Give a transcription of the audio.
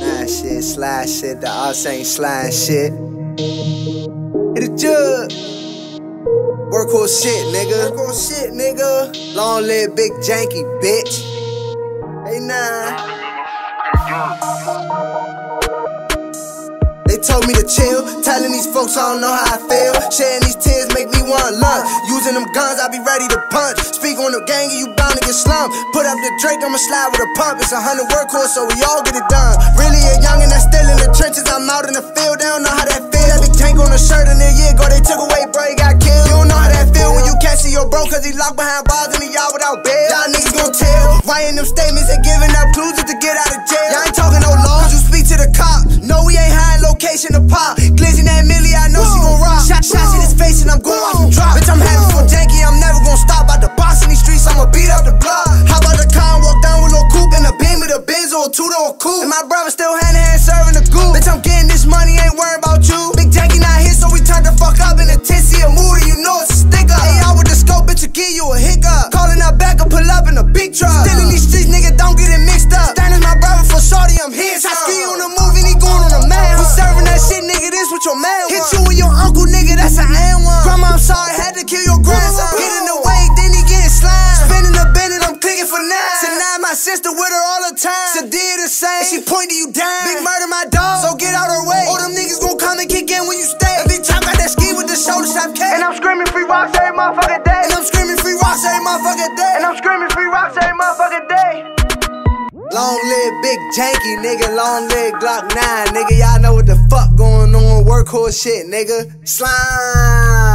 Nah shit, slide shit, the us ain't slide shit. Hitta Jugg. Workhorse shit, nigga. Workhorse shit, nigga. Long live Big Janky, bitch. Hey, nah. They told me to chill, telling these folks I don't know how I feel. Sharing these tears make me want lunch. Using them guns, I be ready to punch. Speak on the gang, and you bound to get slumped. Put up the Drake, I'ma slide with a pump. It's a hundred workhorse, so we all get it done. Really a youngin' that's still in the trenches. I'm out in the field, they don't know how that feel. That big tank on the shirt, and a year ago they took away, bro, he got killed. You don't know how that feel when you can't see your bro, cause he locked behind bars in the yard without bail. Y'all niggas gon' tell. Writing them statements big truck. Still in these streets, nigga, don't get it mixed up. Stan is my brother for shorty, I'm here. I ski on the move and he going on a man. We serving that shit, nigga, this what your man Hit you with your uncle, nigga, that's an and one. Grandma, I'm sorry, had to kill your grandson. Get in the way, then he getting slime. Spinning the bend and I'm clicking for nine. Tonight, my sister with her all the time. So did the same. And she point to you down. Big murder, my dog. So get out her way. All them niggas gon' come and kick in when you stay. And bitch, I got that ski with the shoulder strap K. And I'm screaming free rocks every motherfucking day. And I'm screaming free rocks every motherfucking day. And I'm screaming Long live Big Janky, nigga. Long live Glock 9, nigga. Y'all know what the fuck going on. Workhorse shit, nigga. Slime.